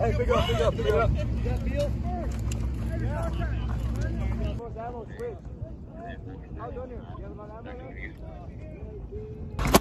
Hey, pick it up, pick it up, pick it up. How done you? You have ammo?